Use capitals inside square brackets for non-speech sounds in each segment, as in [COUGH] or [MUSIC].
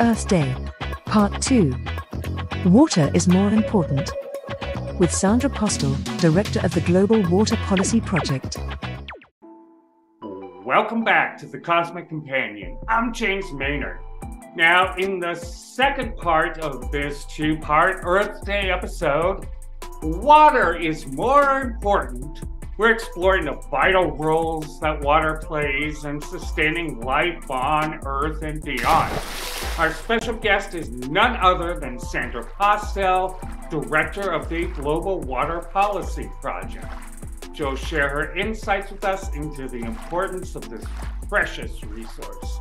Earth Day. Part 2 Water is more important. With Sandra Postel, Director of the Global Water Policy Project. Welcome back to the Cosmic Companion. I'm James Maynard. Now, in the second part of this two part Earth Day episode, water is more important we're exploring the vital roles that water plays in sustaining life on Earth and beyond. Our special guest is none other than Sandra Postel, Director of the Global Water Policy Project. She'll share her insights with us into the importance of this precious resource.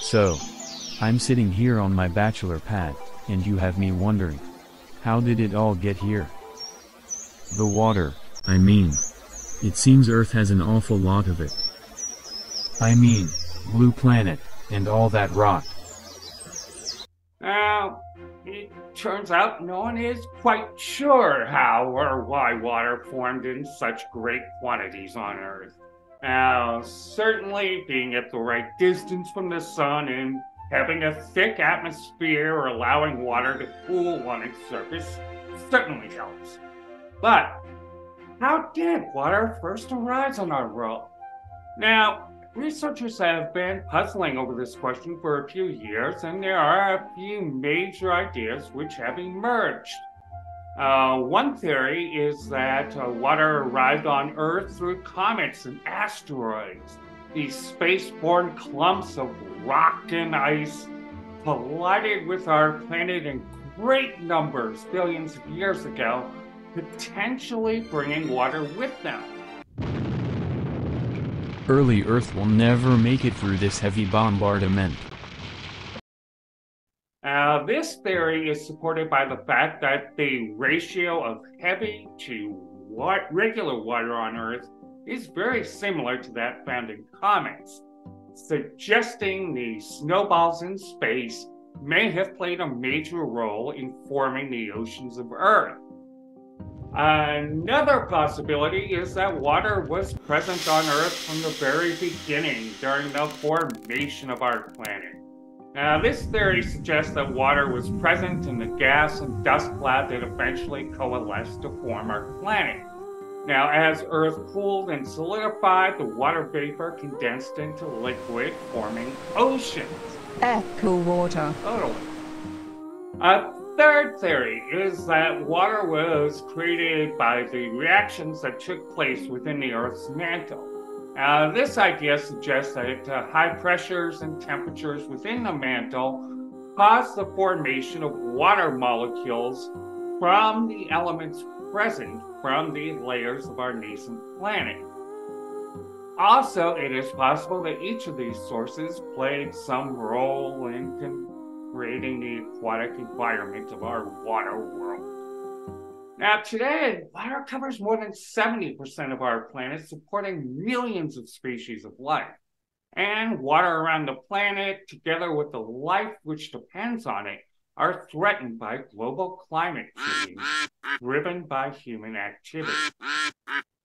So, I'm sitting here on my bachelor pad, and you have me wondering, how did it all get here? The water, I mean. It seems Earth has an awful lot of it. I mean, blue planet, and all that rot. Now, it turns out no one is quite sure how or why water formed in such great quantities on Earth. Now, certainly being at the right distance from the sun and having a thick atmosphere or allowing water to cool on its surface certainly helps. But how did water first arise on our world? Now, researchers have been puzzling over this question for a few years, and there are a few major ideas which have emerged. Uh, one theory is that uh, water arrived on Earth through comets and asteroids. These space-borne clumps of rock and ice collided with our planet in great numbers billions of years ago potentially bringing water with them. Early Earth will never make it through this heavy bombardment. Uh, this theory is supported by the fact that the ratio of heavy to wa- regular water on Earth is very similar to that found in comets, suggesting the snowballs in space may have played a major role in forming the oceans of Earth. Another possibility is that water was present on Earth from the very beginning during the formation of our planet. Now, this theory suggests that water was present in the gas and dust cloud that eventually coalesced to form our planet. Now, as Earth cooled and solidified, the water vapor condensed into liquid, forming oceans. Echo water. Totally. A third theory is that water was created by the reactions that took place within the Earth's mantle. Uh, this idea suggests that uh, high pressures and temperatures within the mantle cause the formation of water molecules from the elements present from the layers of our nascent planet. Also, it is possible that each of these sources played some role in creating the aquatic environment of our water world. Now, today, water covers more than 70% of our planet, supporting millions of species of life. And water around the planet, together with the life which depends on it, are threatened by global climate change driven by human activity.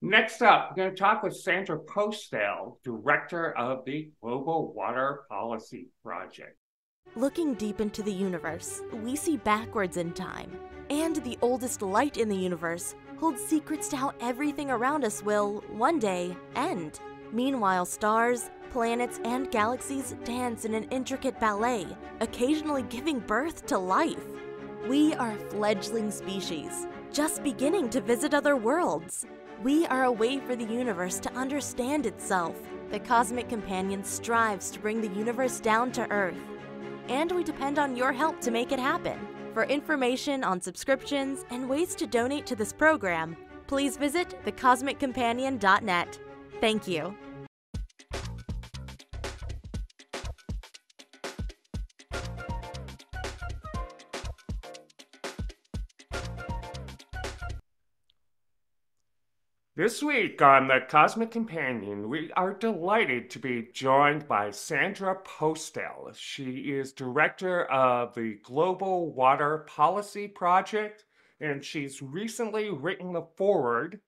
Next up, we're going to talk with Sandra Postel, Director of the Global Water Policy Project. Looking deep into the universe, we see backwards in time. And the oldest light in the universe holds secrets to how everything around us will, one day, end. Meanwhile, stars, planets, and galaxies dance in an intricate ballet, occasionally giving birth to life. We are a fledgling species, just beginning to visit other worlds. We are a way for the universe to understand itself. The Cosmic Companion strives to bring the universe down to Earth and we depend on your help to make it happen. For information on subscriptions and ways to donate to this program, please visit thecosmiccompanion.net. Thank you. This week on The Cosmic Companion, we are delighted to be joined by Sandra Postel. She is director of the Global Water Policy Project, and she's recently written the foreword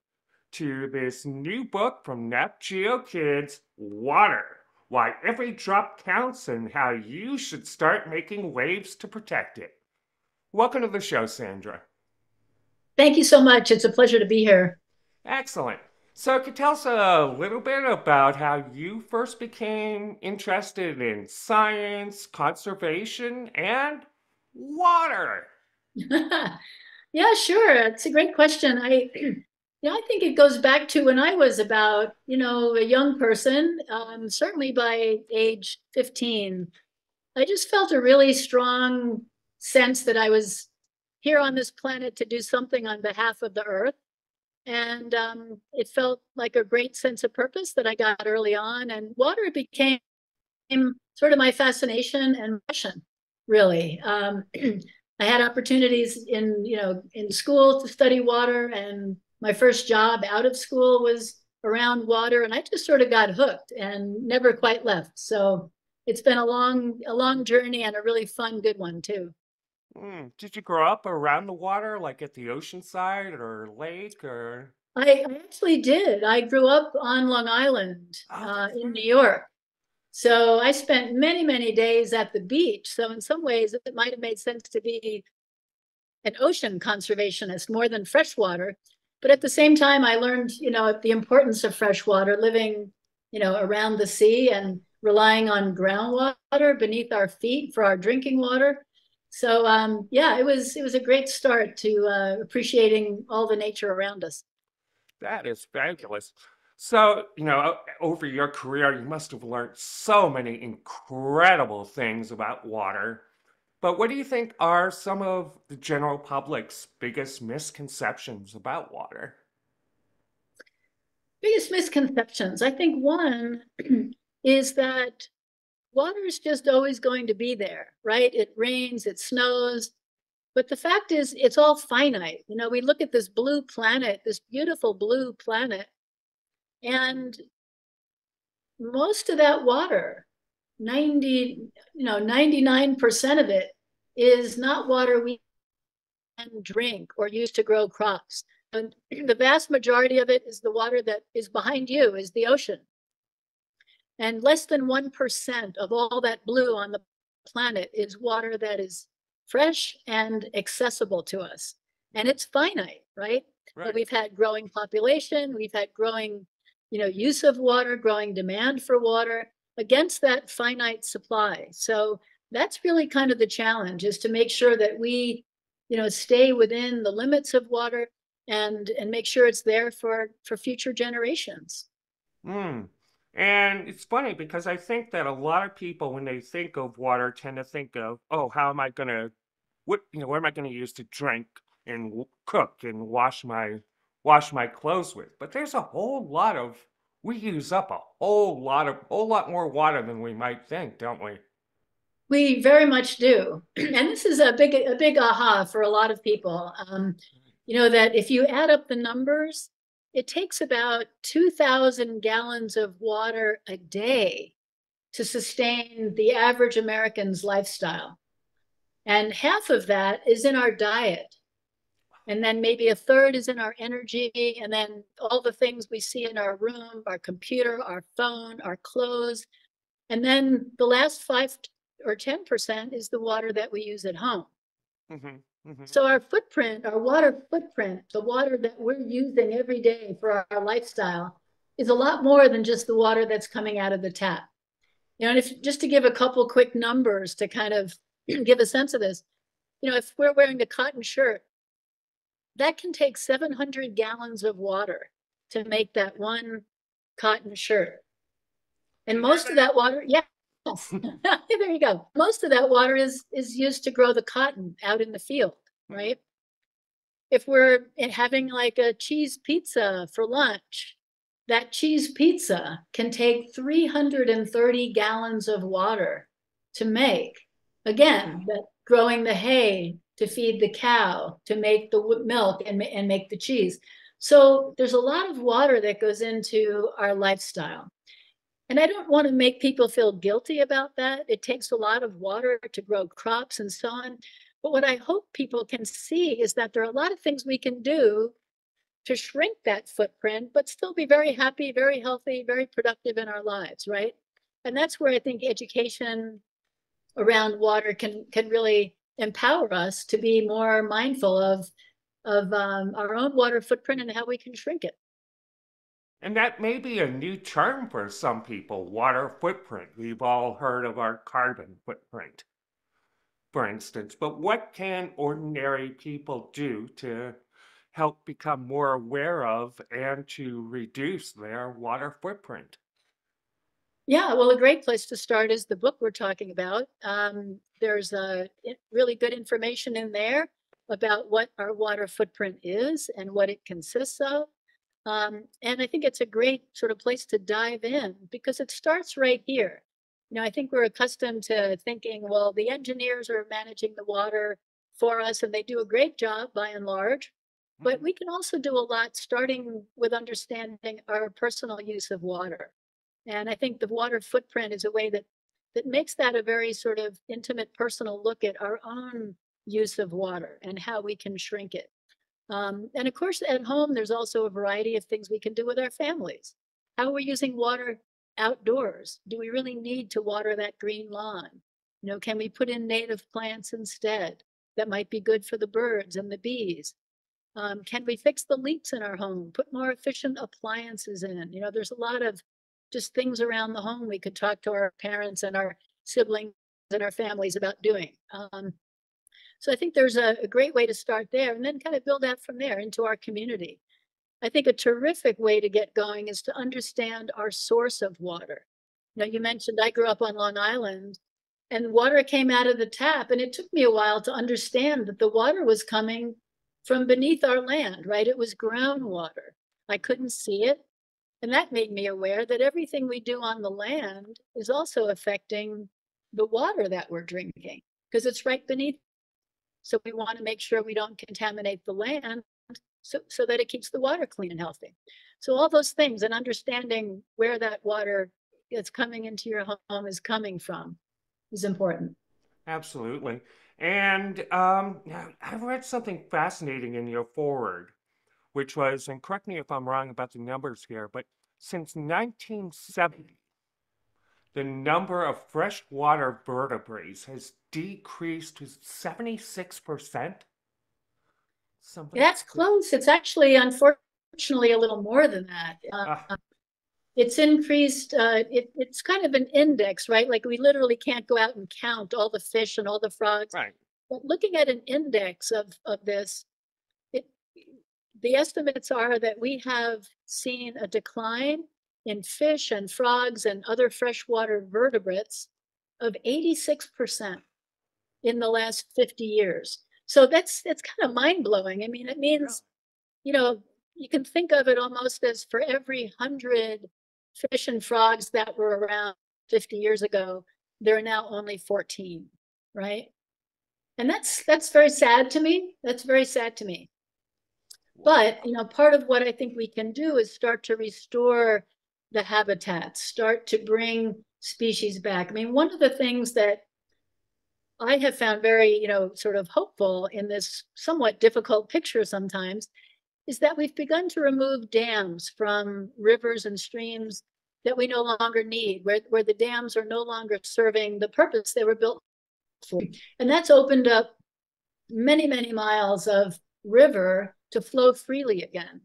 to this new book from Nat Geo Kids, Water why every drop counts and how you should start making waves to protect it. Welcome to the show, Sandra. Thank you so much. It's a pleasure to be here. Excellent. So, could tell us a little bit about how you first became interested in science, conservation, and water? [LAUGHS] yeah, sure. It's a great question. I, [CLEARS THROAT] yeah, I think it goes back to when I was about, you know, a young person. Um, certainly by age fifteen, I just felt a really strong sense that I was here on this planet to do something on behalf of the Earth and um, it felt like a great sense of purpose that I got early on. And water became sort of my fascination and passion, really. Um, [CLEARS THROAT] I had opportunities in, you know, in school to study water, and my first job out of school was around water, and I just sort of got hooked and never quite left. So it's been a long, a long journey and a really fun, good one too. Mm, did you grow up around the water, like at the ocean side or lake or? I, I actually did. I grew up on Long Island Oh, uh, that's in New right. York. So I spent many, many days at the beach. So in some ways, it might have made sense to be an ocean conservationist more than freshwater. But at the same time, I learned, you know, the importance of freshwater, living, you know, around the sea and relying on groundwater beneath our feet for our drinking water. So um, yeah, it was it was a great start to uh, appreciating all the nature around us. That is fabulous. So, you know, over your career, you must have learned so many incredible things about water. But what do you think are some of the general public's biggest misconceptions about water? biggest misconceptions. I think one [CLEARS THROAT] is that water is just always going to be there, right? It rains, it snows. But the fact is, it's all finite. You know, we look at this blue planet, this beautiful blue planet, and most of that water, 90, you know, 99% of it is not water we can drink or use to grow crops. And [CLEARS THROAT] the vast majority of it is the water that is behind you, is the ocean. And less than 1% of all that blue on the planet is water that is fresh and accessible to us. And it's finite, right? But Right. we've had growing population, we've had growing, you know, use of water, growing demand for water against that finite supply. So that's really kind of the challenge is to make sure that we, you know, stay within the limits of water and and make sure it's there for for future generations. Mm. And it's funny because I think that a lot of people, when they think of water, tend to think of, oh, how am I gonna, what, you know, what am I gonna use to drink and cook and wash my wash my clothes with? But there's a whole lot of, we use up a whole lot of, whole lot more water than we might think, don't we? We very much do. [CLEARS THROAT] And this is a big a big aha for a lot of people. Um, you know that if you add up the numbers, it takes about 2,000 gallons of water a day to sustain the average American's lifestyle. And half of that is in our diet. And then maybe a third is in our energy. And then all the things we see in our room, our computer, our phone, our clothes. And then the last five or 10% is the water that we use at home. hmm hmm So our footprint, our water footprint, the water that we're using every day for our, our lifestyle is a lot more than just the water that's coming out of the tap. You know, and if just to give a couple quick numbers to kind of [CLEARS THROAT] give a sense of this, you know, if we're wearing a cotton shirt, that can take 700 gallons of water to make that one cotton shirt. And most of that water, yeah, yes. [LAUGHS] there you go. Most of that water is is used to grow the cotton out in the field, right? If we're having like a cheese pizza for lunch, that cheese pizza can take 330 gallons of water to make. Again, that growing the hay to feed the cow, to make the milk and, and make the cheese. So there's a lot of water that goes into our lifestyle. And I don't want to make people feel guilty about that. It takes a lot of water to grow crops and so on. But what I hope people can see is that there are a lot of things we can do to shrink that footprint, but still be very happy, very healthy, very productive in our lives, right? And that's where I think education around water can can really empower us to be more mindful of of um, our own water footprint and how we can shrink it. And that may be a new term for some people water footprint. We've all heard of our carbon footprint, for instance. But what can ordinary people do to help become more aware of and to reduce their water footprint? Yeah, well, a great place to start is the book we're talking about. Um, there's a really good information in there about what our water footprint is and what it consists of. Um, and I think it's a great sort of place to dive in because it starts right here. You know, I think we're accustomed to thinking, well, the engineers are managing the water for us and they do a great job by and large. But mm-hmm. we can also do a lot starting with understanding our personal use of water. And I think the water footprint is a way that that makes that a very sort of intimate personal look at our own use of water and how we can shrink it. Um, and of course, at home, there's also a variety of things we can do with our families. How are we using water outdoors? Do we really need to water that green lawn? You know, can we put in native plants instead that might be good for the birds and the bees? Um, can we fix the leaks in our home? Put more efficient appliances in? You know, there's a lot of just things around the home we could talk to our parents and our siblings and our families about doing. Um, so I think there's a, a, great way to start there and then kind of build out from there into our community. I think a terrific way to get going is to understand our source of water. Know, you mentioned I grew up on Long Island and water came out of the tap and it took me a while to understand that the water was coming from beneath our land, right? It was groundwater. I couldn't see it. And that made me aware that everything we do on the land is also affecting the water that we're drinking because it's right beneath. So we want to make sure we don't contaminate the land so, so that it keeps the water clean and healthy. So all those things and understanding where that water that's coming into your home is coming from is important. Absolutely. And um, I've read something fascinating in your forward, which was, and correct me if I'm wrong about the numbers here, but since 1970, the number of freshwater vertebrates has decreased to 76%. Something That's close. It's actually, unfortunately, a little more than that. Uh, uh. It's increased. Uh, it, it's kind of an index, right? Like we literally can't go out and count all the fish and all the frogs. Right. But looking at an index of, of this, the estimates are that we have seen a decline in fish and frogs and other freshwater vertebrates of 86% in the last 50 years. So that's that's kind of mind blowing. I mean, it means, you know, you can think of it almost as for every hundred fish and frogs that were around 50 years ago, there are now only 14, right? And that's that's very sad to me. That's very sad to me. But, you know, part of what I think we can do is start to restore the habitats, start to bring species back. I mean, one of the things that I have found very, you know, sort of hopeful in this somewhat difficult picture sometimes is that we've begun to remove dams from rivers and streams that we no longer need, where, where the dams are no longer serving the purpose they were built for. And that's opened up many, many miles of river to flow freely again.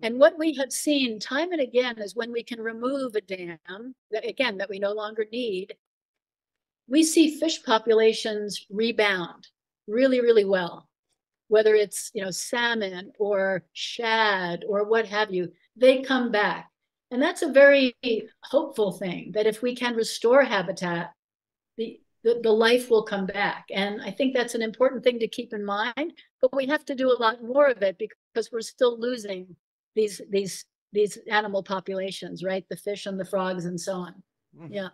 And what we have seen time and again is when we can remove a dam, that, again, that we no longer need, we see fish populations rebound really, really well. Whether it's you know salmon or shad or what have you, they come back. And that's a very hopeful thing that if we can restore habitat, the, the, the life will come back. And I think that's an important thing to keep in mind. But we have to do a lot more of it because we're still losing these these these animal populations, right? The fish and the frogs and so on. Mm. Yeah.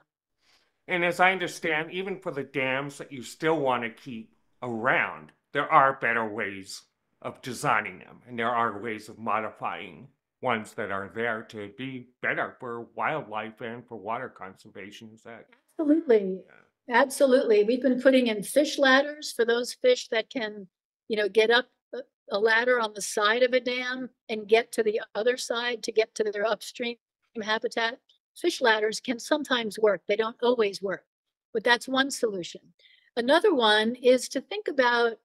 And as I understand, even for the dams that you still want to keep around, there are better ways of designing them, and there are ways of modifying ones that are there to be better for wildlife and for water conservation. Is that absolutely? Yeah. Absolutely. We've been putting in fish ladders for those fish that can, you know, get up a ladder on the side of a dam and get to the other side to get to their upstream habitat. fish ladders can sometimes work. They don't always work, but that's one solution. Another one is to think about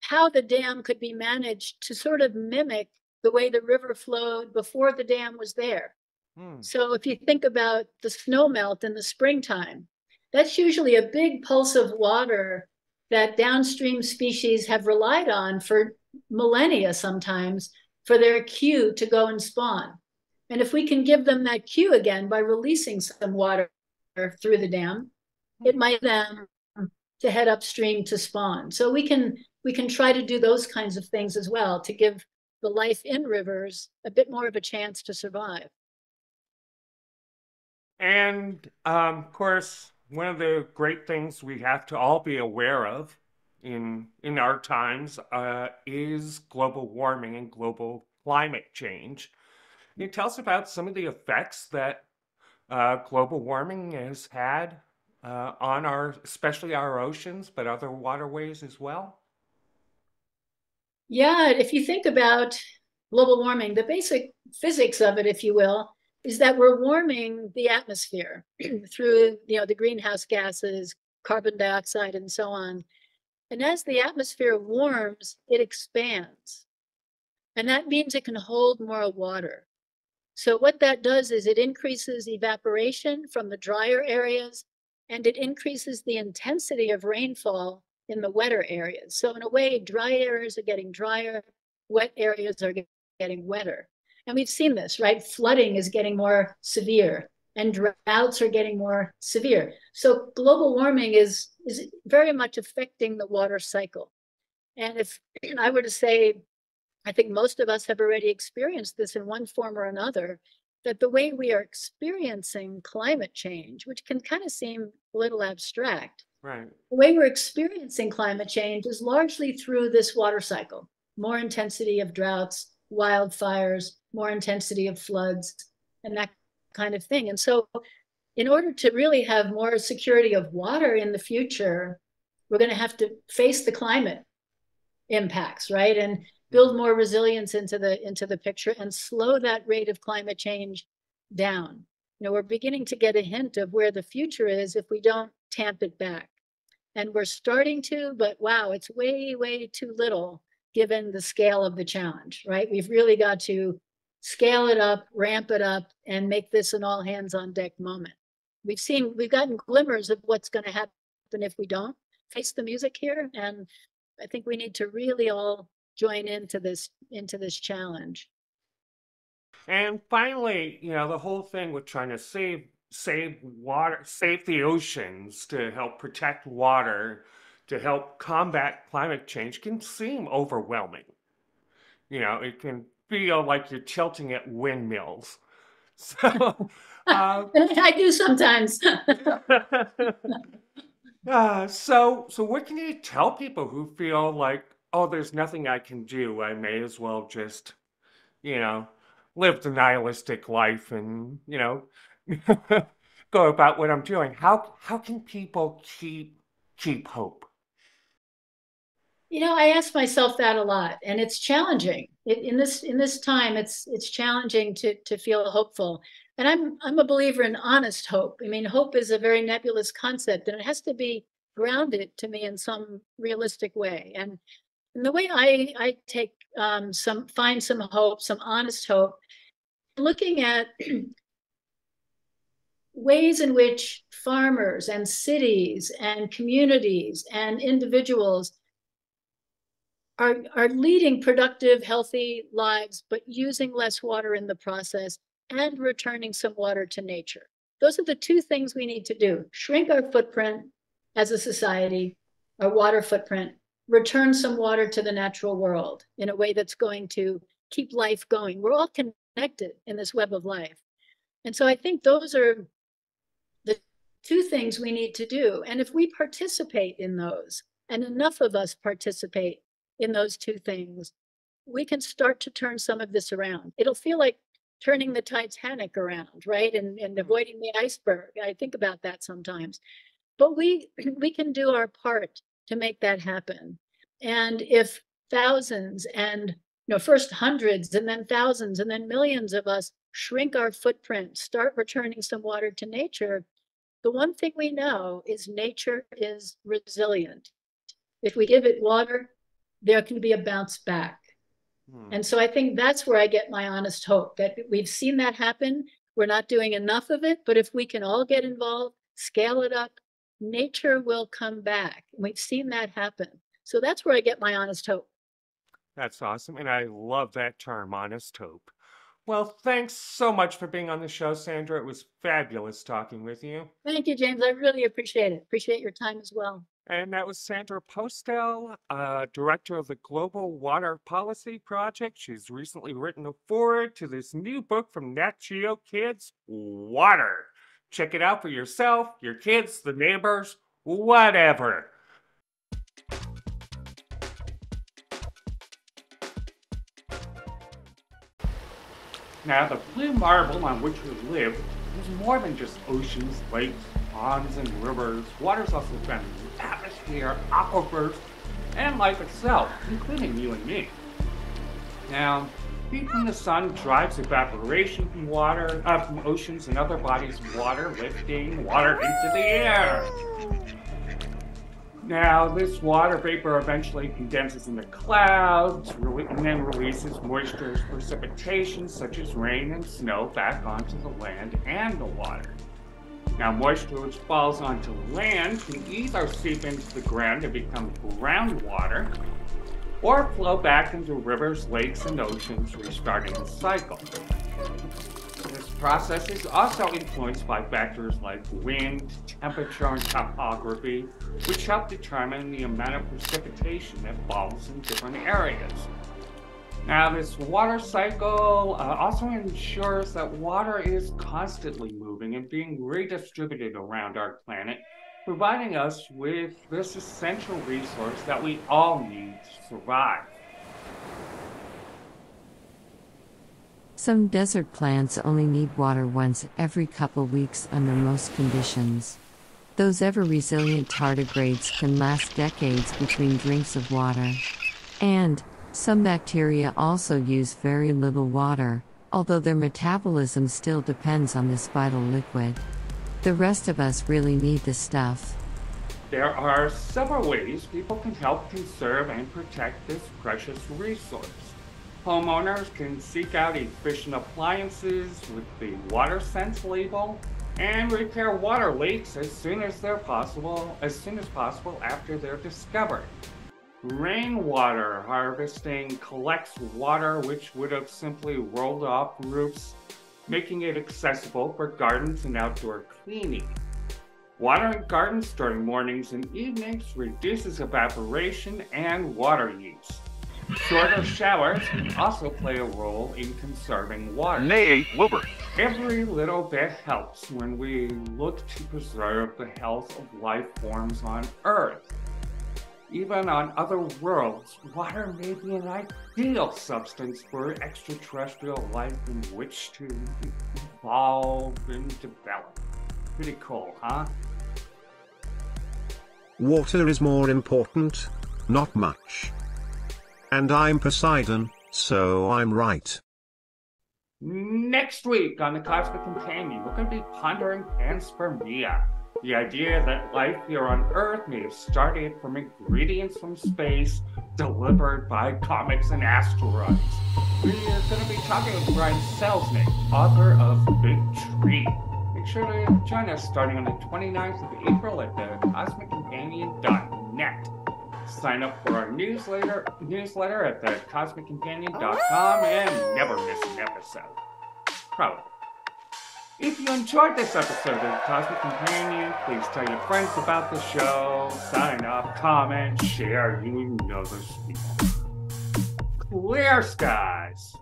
how the dam could be managed to sort of mimic the way the river flowed before the dam was there. Hmm. So if you think about the snow melt in the springtime, that's usually a big pulse of water that downstream species have relied on for millennia sometimes for their cue to go and spawn. And if we can give them that cue again by releasing some water through the dam, it might them to head upstream to spawn. So we can we can try to do those kinds of things as well to give the life in rivers a bit more of a chance to survive. And um, of course, one of the great things we have to all be aware of in in our times uh, is global warming and global climate change. Can you tell us about some of the effects that uh, global warming has had uh, on our, especially our oceans, but other waterways as well? Yeah, if you think about global warming, the basic physics of it, if you will, is that we're warming the atmosphere [CLEARS THROAT] through you know the greenhouse gases, carbon dioxide, and so on. And as the atmosphere warms, it expands. And that means it can hold more water. So what that does is it increases evaporation from the drier areas and it increases the intensity of rainfall in the wetter areas. So in a way, dry areas are getting drier, wet areas are getting wetter. And we've seen this, right? Flooding is getting more severe and droughts are getting more severe. So global warming is, is very much affecting the water cycle. And if [CLEARS THROAT] I were to say, I think most of us have already experienced this in one form or another, that the way we are experiencing climate change, which can kind of seem a little abstract, right. the way we're experiencing climate change is largely through this water cycle more intensity of droughts, wildfires, more intensity of floods, and that kind of thing. And so, in order to really have more security of water in the future, we're going to have to face the climate impacts, right? And build more resilience into the into the picture and slow that rate of climate change down. You know, we're beginning to get a hint of where the future is if we don't tamp it back. And we're starting to, but wow, it's way, way too little given the scale of the challenge, right? We've really got to scale it up, ramp it up, and make this an all hands on deck moment. We've seen, we've gotten glimmers of what's going to happen if we don't face the music here. And I think we need to really all join into this into this challenge. And finally, you know, the whole thing with trying to save save water, save the oceans to help protect water to help combat climate change can seem overwhelming. You know, it can feel like you're tilting at windmills. [LAUGHS] So, [LAUGHS] uh, I do sometimes. [LAUGHS] uh, so, so what can you tell people who feel like, oh, there's nothing I can do. I may as well just, you know, live the nihilistic life and, you know, go about what I'm doing. How how can people keep keep hope? You know, I ask myself that a lot, and it's challenging. It, in this in this time, it's it's challenging to to feel hopeful. And I'm I'm a believer in honest hope. I mean, hope is a very nebulous concept, and it has to be grounded to me in some realistic way. And, and the way I I take um, some find some hope, some honest hope, looking at [CLEARS THROAT] ways in which farmers and cities and communities and individuals are, are leading productive, healthy lives, but using less water in the process and returning some water to nature. Those are the two things we need to do shrink our footprint as a society, our water footprint, return some water to the natural world in a way that's going to keep life going. We're all connected in this web of life. And so I think those are the two things we need to do. And if we participate in those, and enough of us participate, in those two things, we can start to turn some of this around. It'll feel like turning the Titanic around, right? And, and hmm. avoiding the iceberg. I think about that sometimes. But we [CLEARS THROAT] we can do our part to make that happen. And if thousands and you know first hundreds and then thousands and then millions of us shrink our footprint, start returning some water to nature, the one thing we know is nature is resilient. If we give it water, there can be a bounce back. Hmm. And so I think that's where I get my honest hope that we've seen that happen. We're not doing enough of it, but if we can all get involved, scale it up, nature will come back. We've seen that happen. So that's where I get my honest hope. That's awesome. And I love that term, honest hope. Well, thanks so much for being on the show, Sandra. It was fabulous talking with you. Thank you, James. I really appreciate it. Appreciate your time as well. And that was Sandra Postel, uh, director of the Global Water Policy Project. She's recently written a foreword to this new book from Nat Geo Kids, Water. Check it out for yourself, your kids, the neighbors, whatever. Now, the blue marble on which we live is more than just oceans, lakes, ponds, and rivers. Water's also found in atmosphere, aquifers, and life itself, including you and me. Now, heat from the sun drives evaporation from water, uh, from oceans and other bodies of water, lifting water into the air. Now, this water vapor eventually condenses into clouds and then releases moisture as precipitation, such as rain and snow, back onto the land and the water. Now, moisture which falls onto land can either seep into the ground and become groundwater, or flow back into rivers, lakes, and oceans, restarting the cycle. This process is also influenced by factors like wind, temperature, and topography, which help determine the amount of precipitation that falls in different areas. Now, this water cycle uh, also ensures that water is constantly moving and being redistributed around our planet, providing us with this essential resource that we all need to survive. Some desert plants only need water once every couple weeks under most conditions. Those ever resilient tardigrades can last decades between drinks of water. And, some bacteria also use very little water, although their metabolism still depends on this vital liquid. The rest of us really need this stuff. There are several ways people can help conserve and protect this precious resource. Homeowners can seek out efficient appliances with the WaterSense label and repair water leaks as soon as they're possible, as soon as possible after they're discovered. Rainwater harvesting collects water which would have simply rolled off roofs, making it accessible for gardens and outdoor cleaning. Watering gardens during mornings and evenings reduces evaporation and water use. Shorter showers can also play a role in conserving water. Nay, Wilbur. Every little bit helps when we look to preserve the health of life forms on Earth. Even on other worlds, water may be an ideal substance for extraterrestrial life in which to evolve and develop. Pretty cool, huh? Water is more important, not much. And I'm Poseidon, so I'm right. Next week on the Cosmic Companion, we're going to be pondering panspermia. The idea that life here on Earth may have started from ingredients from space delivered by comets and asteroids. We're going to be talking with Brian Selznick, author of Big Tree. Make sure to join us starting on the 29th of April at the cosmiccompanion.net sign up for our newsletter newsletter at the cosmiccompanion.com and never miss an episode. Probably. If you enjoyed this episode of the Cosmic Companion, please tell your friends about the show, sign up, comment, share, you know those people. Clear skies!